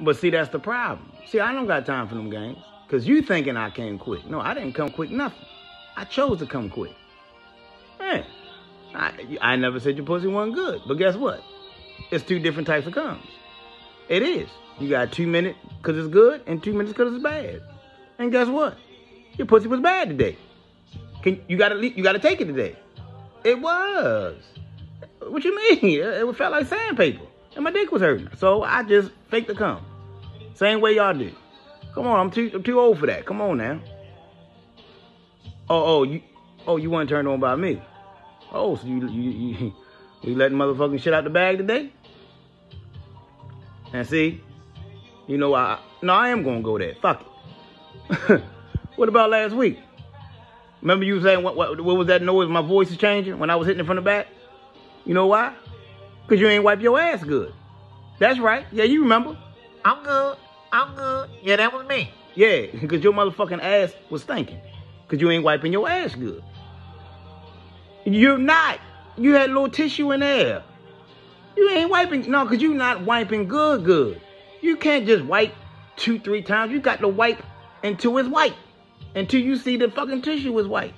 But see, that's the problem. See, I don't got time for them games. Cause you thinking I came quick. No, I didn't come quick, nothing. I chose to come quick. Man, I, I never said your pussy wasn't good. But guess what? It's two different types of comes. It is. You got two minutes because it's good and two minutes because it's bad. And guess what? Your pussy was bad today. Can you gotta you gotta take it today? It was. What you mean? It felt like sandpaper, and my dick was hurting. So I just faked the cum. Same way y'all do. Come on, I'm too I'm too old for that. Come on now. Oh oh you oh you weren't turned on by me. Oh so you you you, you letting motherfucking shit out the bag today? And see, you know I no I am gonna go there. Fuck it. what about last week? Remember you saying what, what, what was that noise? My voice is changing when I was hitting it from the back. You know why? Cause you ain't wipe your ass good. That's right. Yeah, you remember. I'm good. I'm good. Yeah, that was me. Yeah, because your motherfucking ass was stinking. Because you ain't wiping your ass good. You're not. You had little tissue in there. You ain't wiping. No, because you're not wiping good, good. You can't just wipe two, three times. You got to wipe until it's white. Until you see the fucking tissue is white.